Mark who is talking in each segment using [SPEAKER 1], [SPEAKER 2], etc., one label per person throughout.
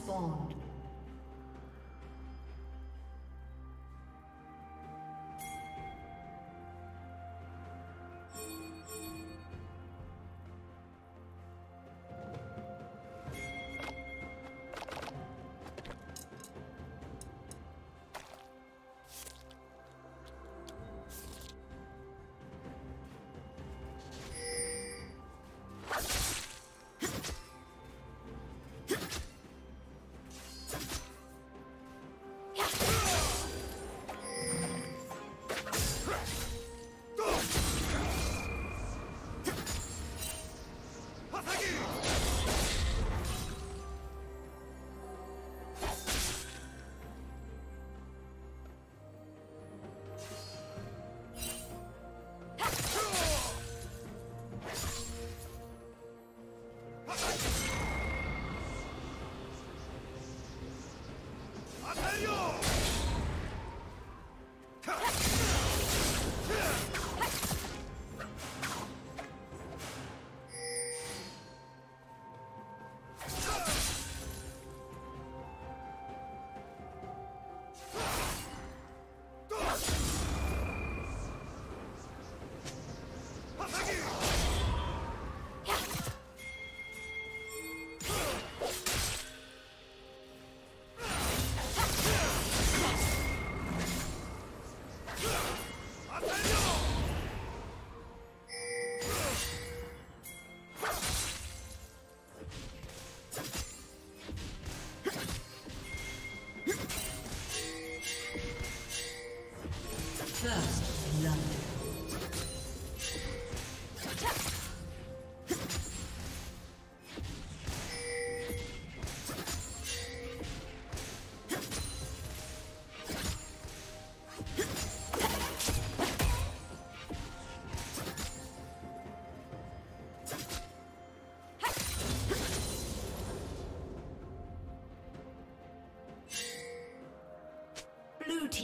[SPEAKER 1] Minions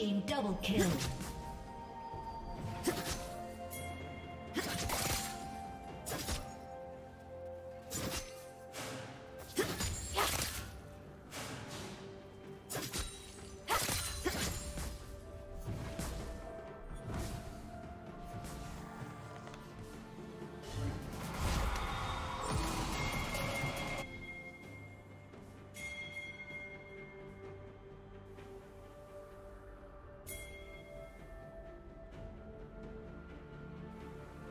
[SPEAKER 1] team double kill.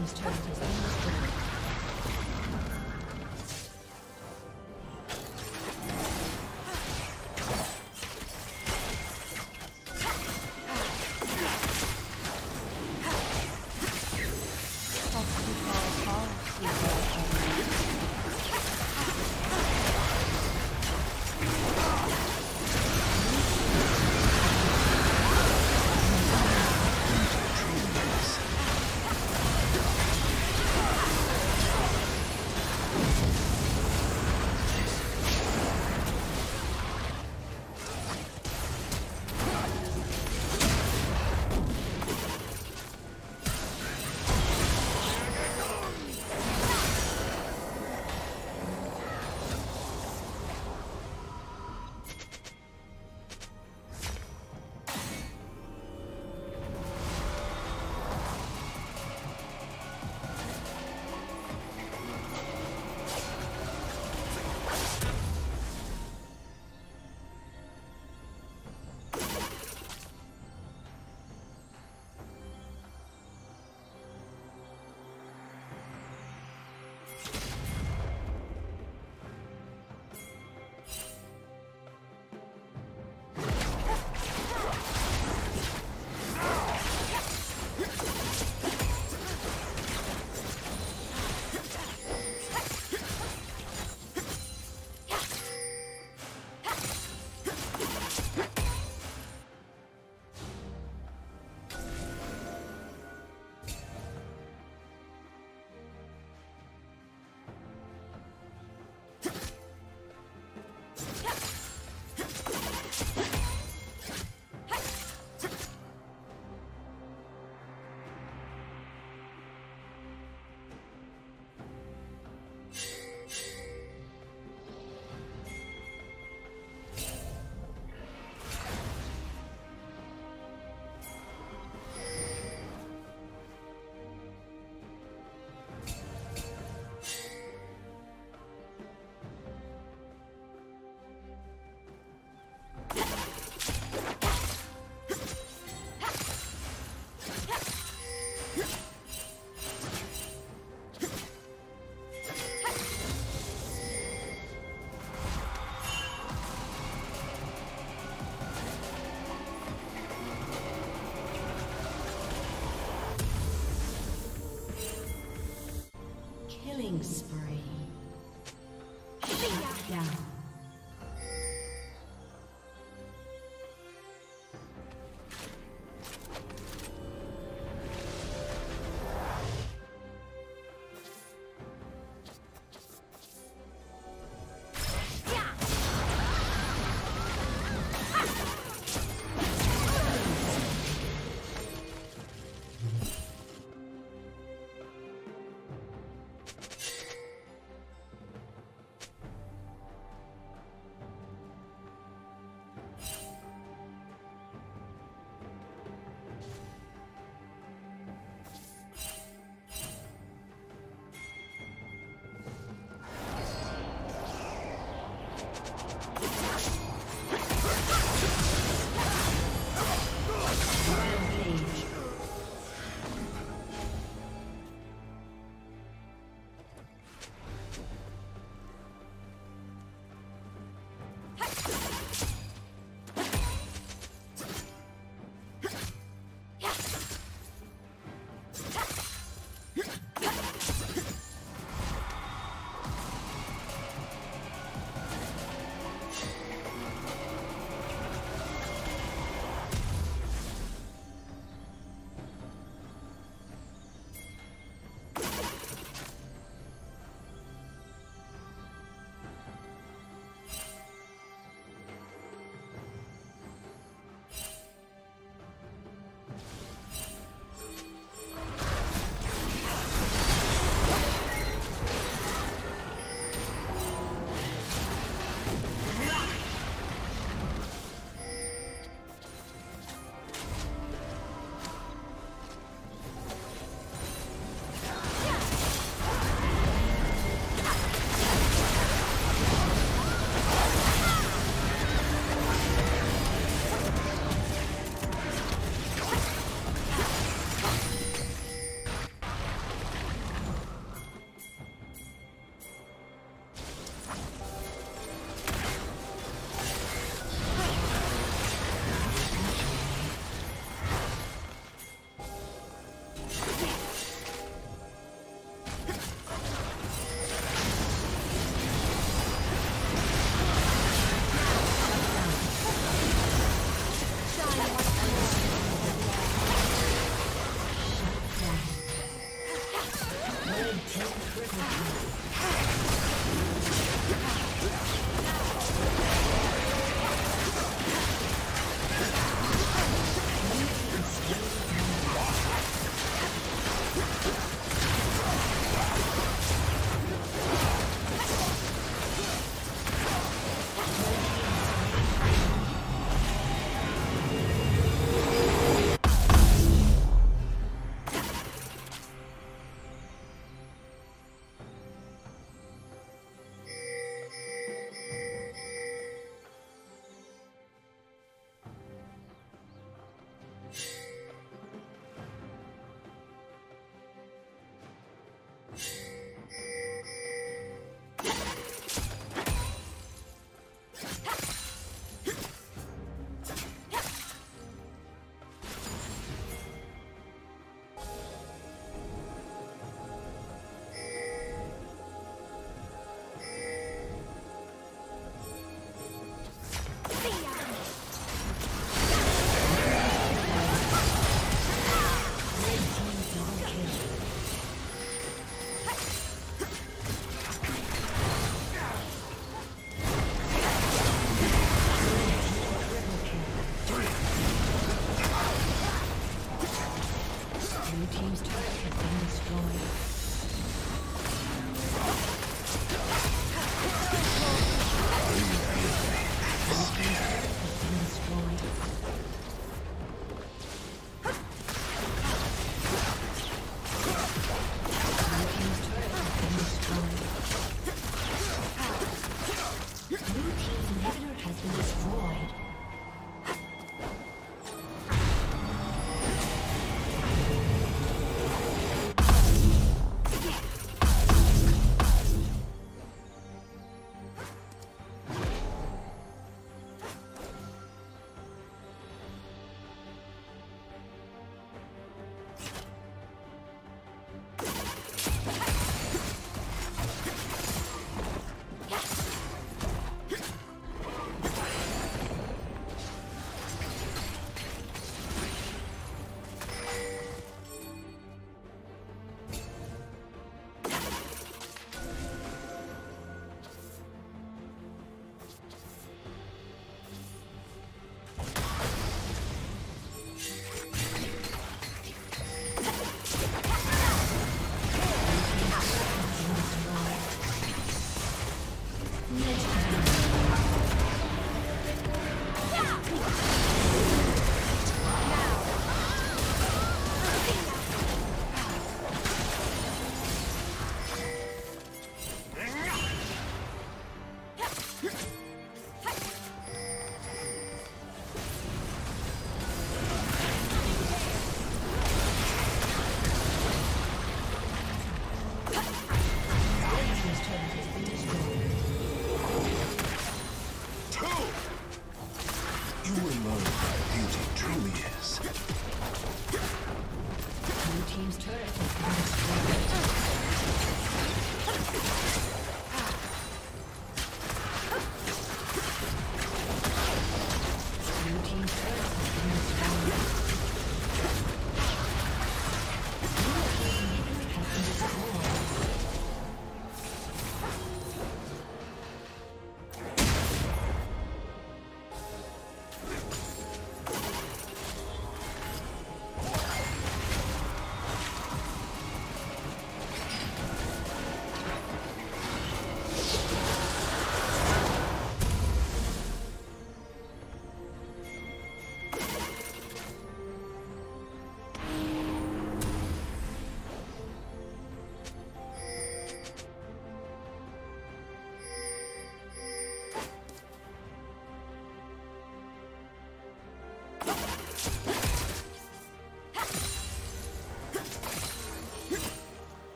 [SPEAKER 1] Team's turret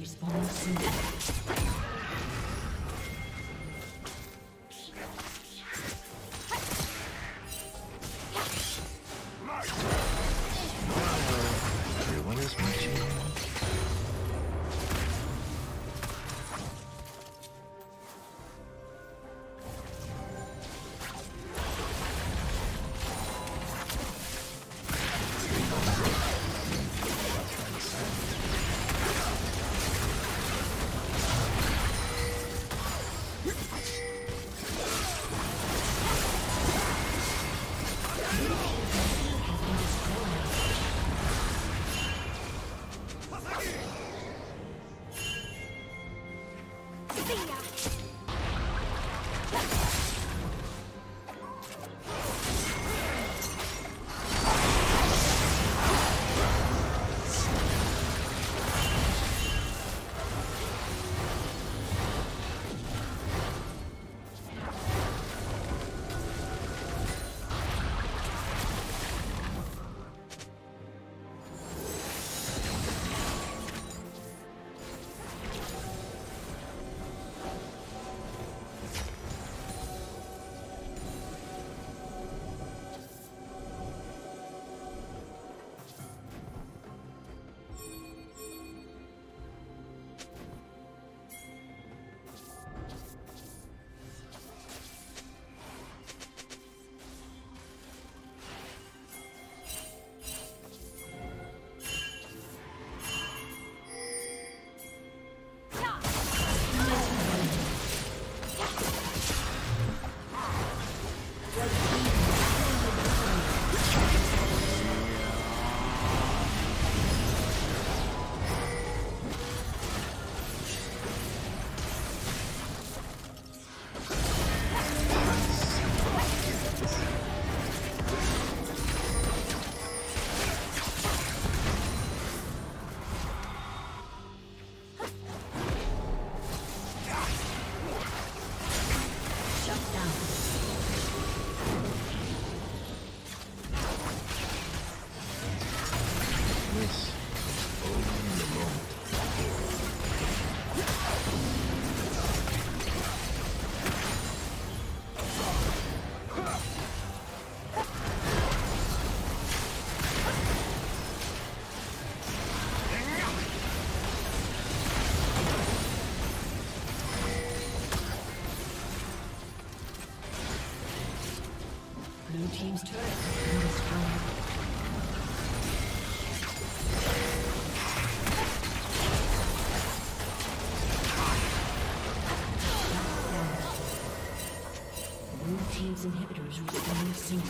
[SPEAKER 1] Respawns. Team's inhibitor is respawning soon.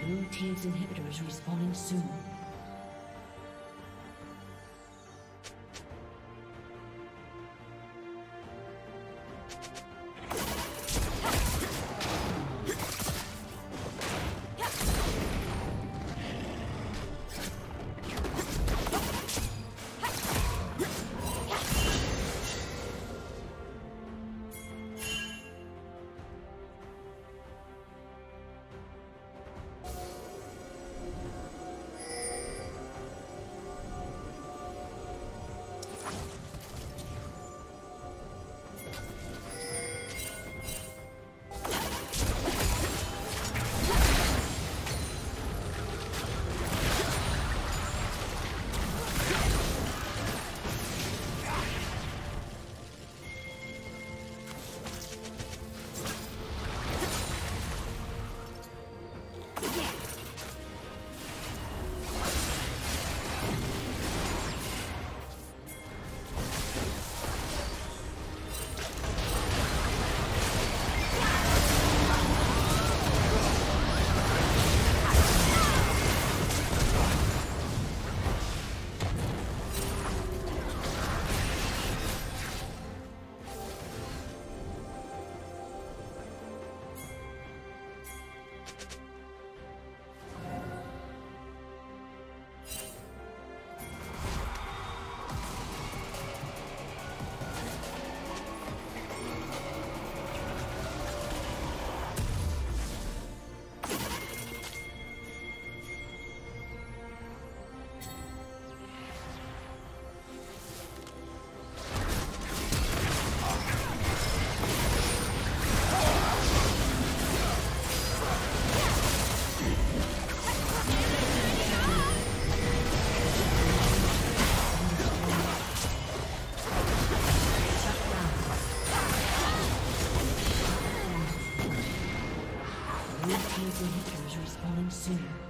[SPEAKER 1] Blue team's inhibitor is respawning soon.